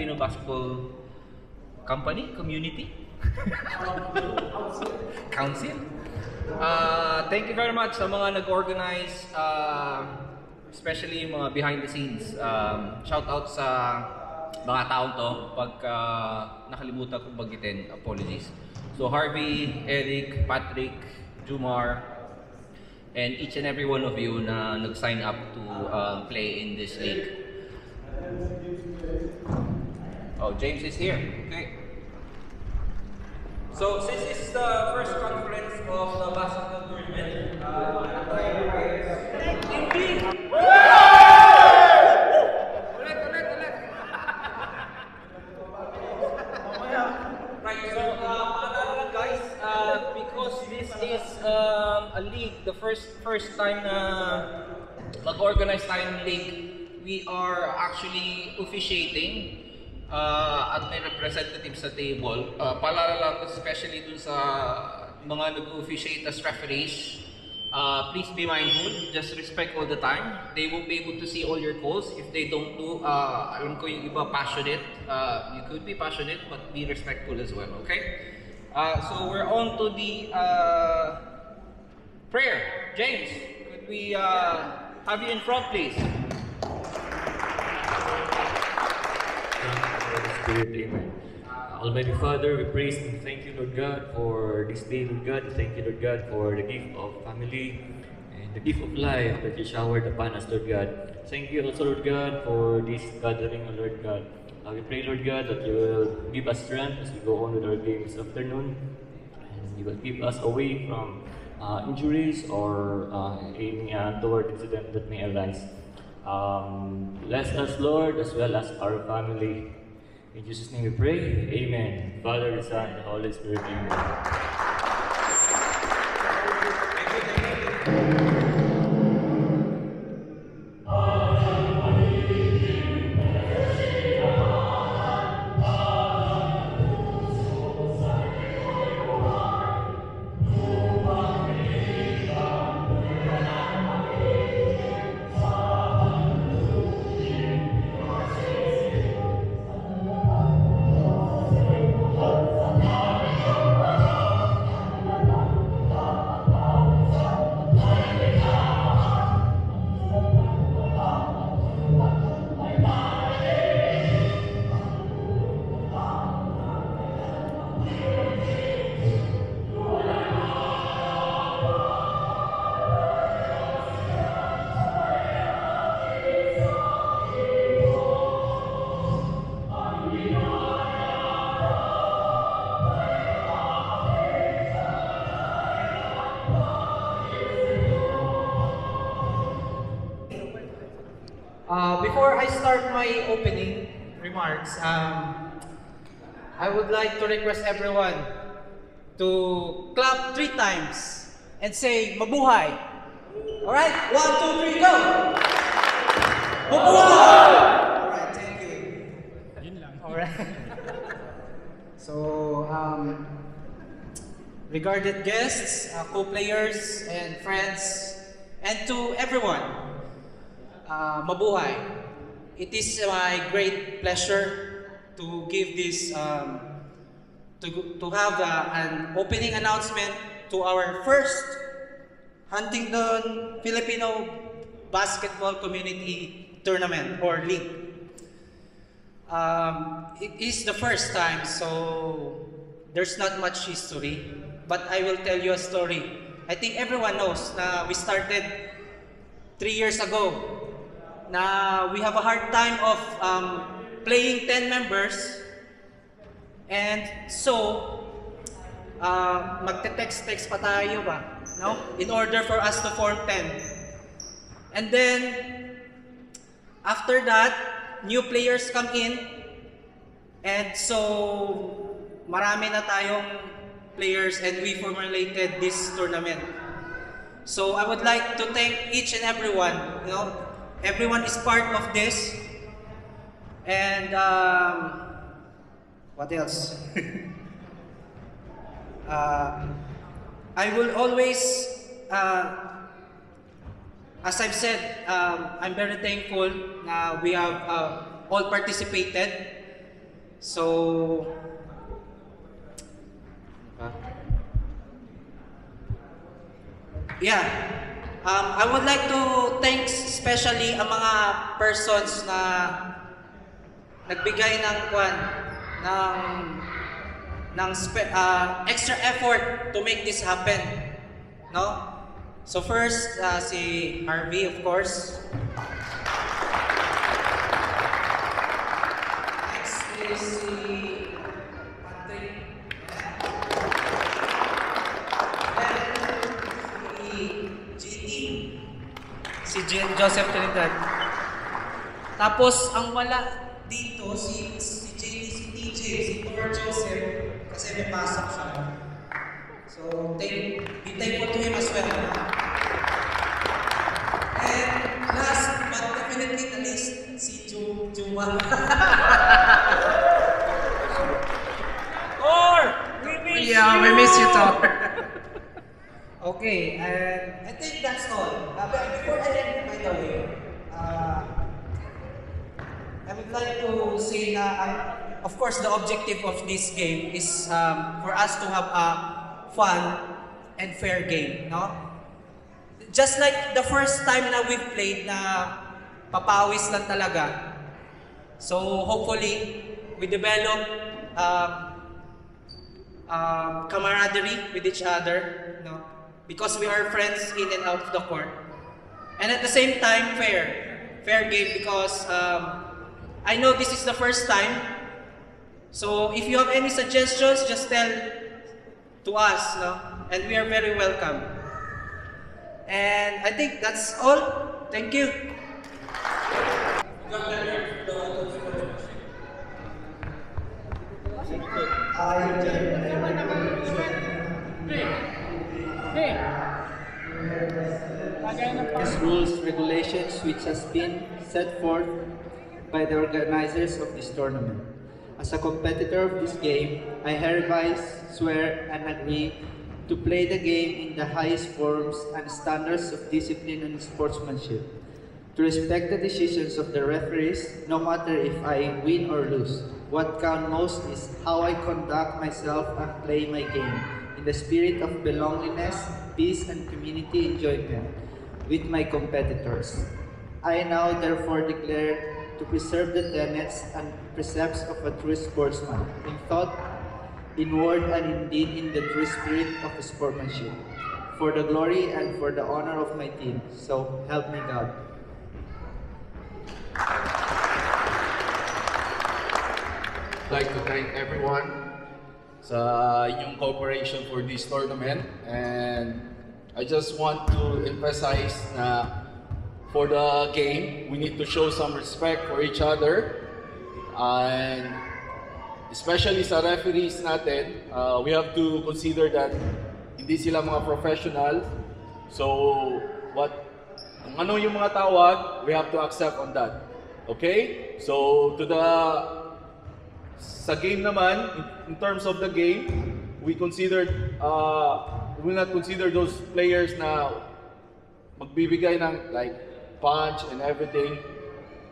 Filipino Basketball Company, Community, Council. Uh, thank you very much sa mga nag-organize, uh, especially yung mga behind the scenes. Um, shout out sa mga taong to. Pagka nakalimutan kong bagitin, apologies. So Harvey, Eric, Patrick, Jumar, and each and every one of you na nag-sign up to uh, play in this league. Oh, James is here. Okay. So, since this is the first conference of the basketball tournament, uh, Indeed! Ulit, ulit, ulit! Right, so uh, guys, uh, because this is um, a league, the first first time na mag-organize tayo ng league, we are actually officiating uh, at may representative sa table. Uh, paalala lang especially dun sa mga nag-officiate as referees, uh, please be mindful, just respect all the time. They will be able to see all your calls. If they don't do, uh, alam ko yung iba passionate, uh, you could be passionate but be respectful as well, okay? Uh, so we're on to the uh, prayer. James, could we uh, have you in front please? Spirit, Amen. Almighty Father, we praise and thank you, Lord God, for this day, Lord God. Thank you, Lord God, for the gift of family and the gift of life that you showered upon us, Lord God. Thank you also, Lord God, for this gathering, Lord God. Uh, we pray, Lord God, that you will give us strength as we go on with our game this afternoon. And you will keep us away from uh, injuries or uh, any untoward incident that may arise. Um, bless us, Lord, as well as our family. In Jesus' name we pray. Amen. Father, the Son, and Holy Spirit. Amen. Uh, before I start my opening remarks, um, I would like to request everyone to clap three times and say mabuhay. All right, one, two, three, go. Mabuhay. All right, thank you. All right. so, um, regarded guests, uh, co-players, and friends, and to everyone, uh, mabuhay. It is my great pleasure to give this, um, to, to have uh, an opening announcement to our first Huntington Filipino Basketball Community Tournament or League. Um, it is the first time, so there's not much history, but I will tell you a story. I think everyone knows na we started three years ago na we have a hard time of um, playing 10 members. And so uh, magte-text-text pa tayo ba? No? In order for us to form 10 and then after that new players come in. And so marami na tayong players and we formulated this tournament. So I would like to thank each and everyone you know everyone is part of this and um, what else? uh, I will always, uh, as I've said, um, I'm very thankful na we have uh, all participated. So. Yeah. Um, I would like to thank especially ang mga persons na nagbigay ng kwan ng ng spe- uh, extra effort to make this happen. No? So first uh, si Harvey of course. Next is si Joseph Trinidad. Tapos, ang wala dito, si, si JT, si TJ, si Tor Joseph, kasi may pasok siya. So, thank, be thankful to him as well. And last, but definitely the least, si Ju, Juma. Or, we miss yeah, you! we miss you, Tor. Okay, and I think that's all. Uh, but before I end, by the way, uh, I would like to say na, um, of course, the objective of this game is um, for us to have a fun and fair game, no? Just like the first time na we've played na papawis lang talaga. So hopefully, we develop um, um, camaraderie with each other, no? Because we are friends in and out of the court. And at the same time, fair. Fair game because um, I know this is the first time. So if you have any suggestions, just tell to us, no? And we are very welcome. And I think that's all. Thank you. These rules, regulations which has been set forth by the organizers of this tournament. As a competitor of this game, I hereby swear and agree to play the game in the highest forms and standards of discipline and sportsmanship, to respect the decisions of the referees no matter if I win or lose. What counts most is how I conduct myself and play my game in the spirit of belongingness, peace, and community enjoyment with my competitors. I now therefore declare to preserve the tenets and precepts of a true sportsman in thought, in word, and in deed in the true spirit of sportsmanship, for the glory and for the honor of my team. So help me God. I'd like to thank everyone sa inyong cooperation for this tournament and I just want to emphasize na for the game, we need to show some respect for each other and especially sa referees natin, uh, we have to consider that hindi sila mga professional. So, what ano yung mga tawag, we have to accept on that. Okay? So, to the sa game naman, in, in terms of the game, we considered, uh, we will not consider those players na magbibigay ng like punch and everything.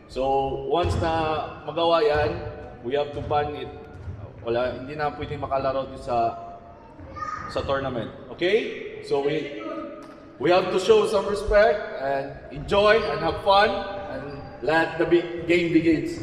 So once na magawa yan, we have to ban it. Wala, hindi na pwede makalaro dito sa sa tournament. Okay? So we we have to show some respect and enjoy and have fun and let the big game begins.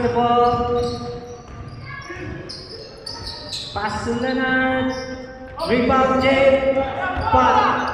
Here's the ball. Pass. Rebound, Jay. But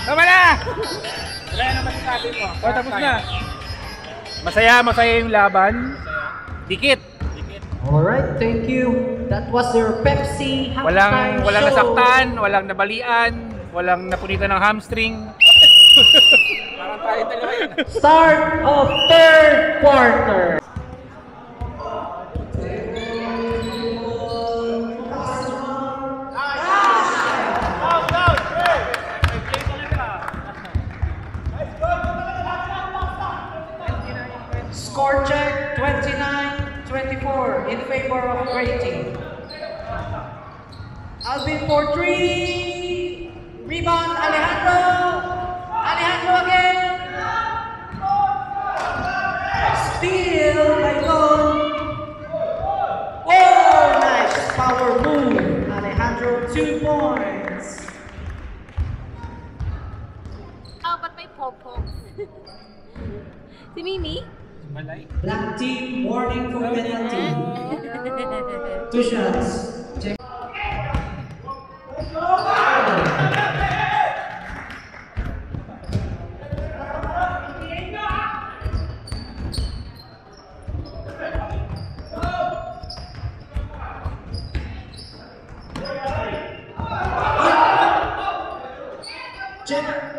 Tama na! Wala na masasabi mo. O, tapos na. Masaya, masaya yung laban. Dikit. Alright, thank you. That was your Pepsi halftime Walang, walang show. nasaktan, walang nabalian, walang napunitan ng hamstring. Parang tayo. Start of third quarter. For three. Rebound Alejandro. Alejandro again. Steal by Don. Oh, nice power move. Alejandro, two points. Oh, ba't may pop-pop? si Mimi? Black team warning for penalty. Two shots. Check.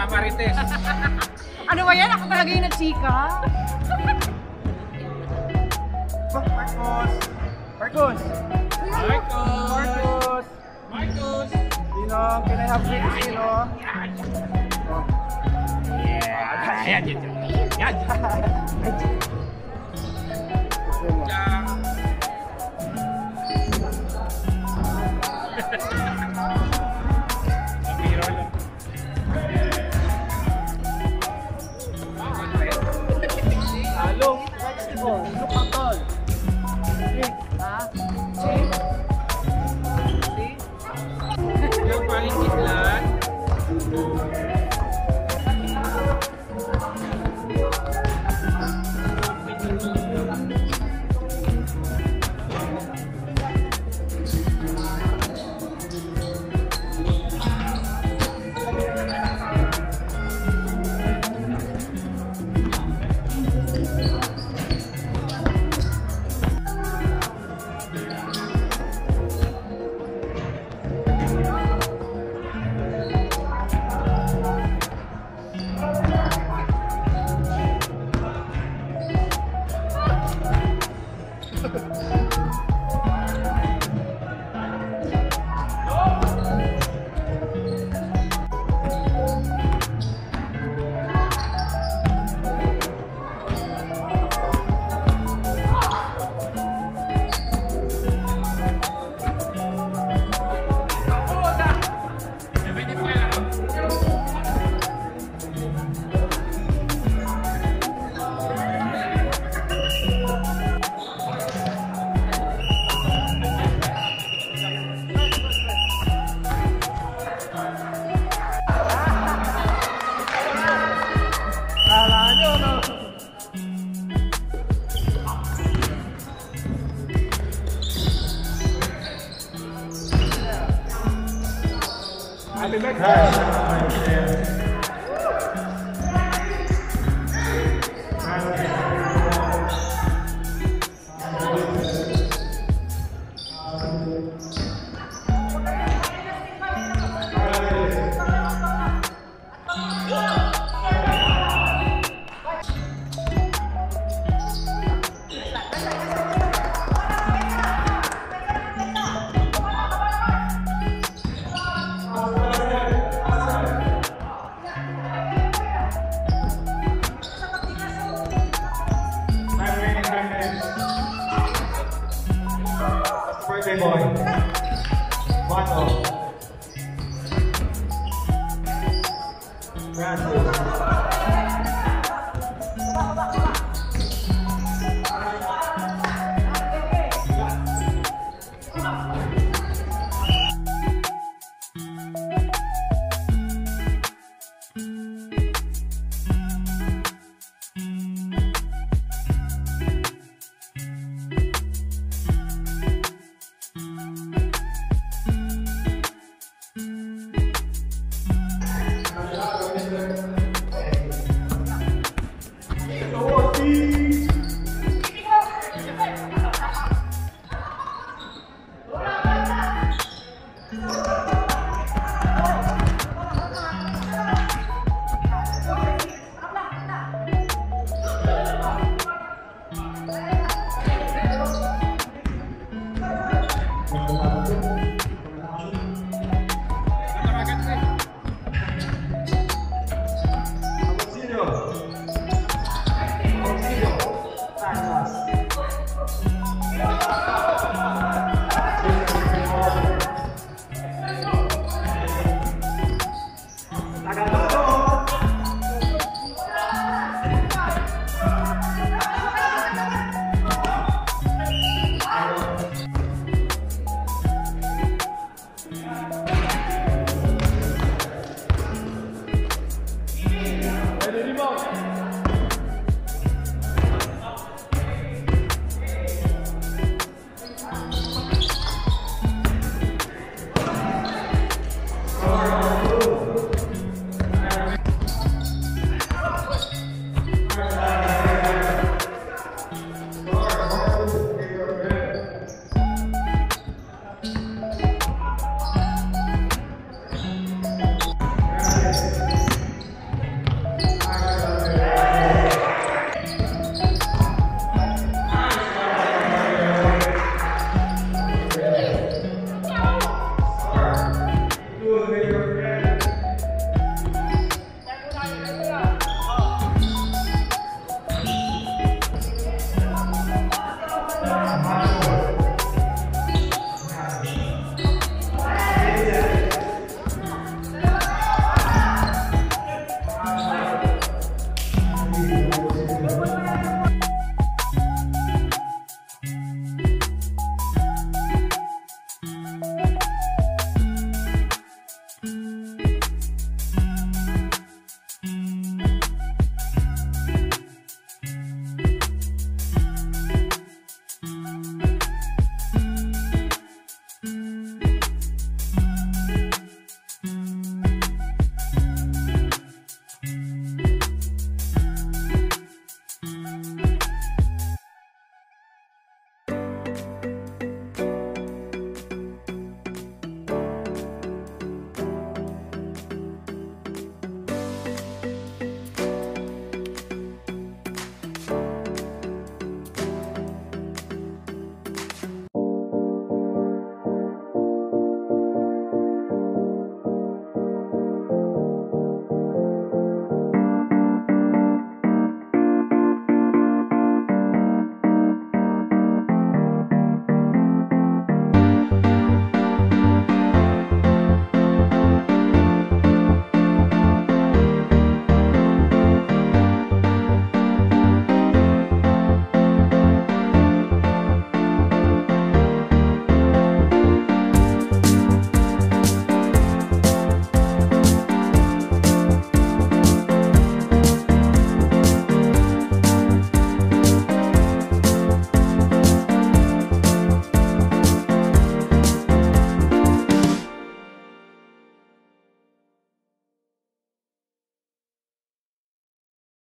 Mga marites. Ano ba yan? Ako talaga yung nag-chika? Marcos! Marcos! Marcos! Marcos! Sino? Can I have drinks, sino? Oh. Yeah! Yan, yan, yan. Yan! Diyan. Happy birthday. I'm vital. Brand new.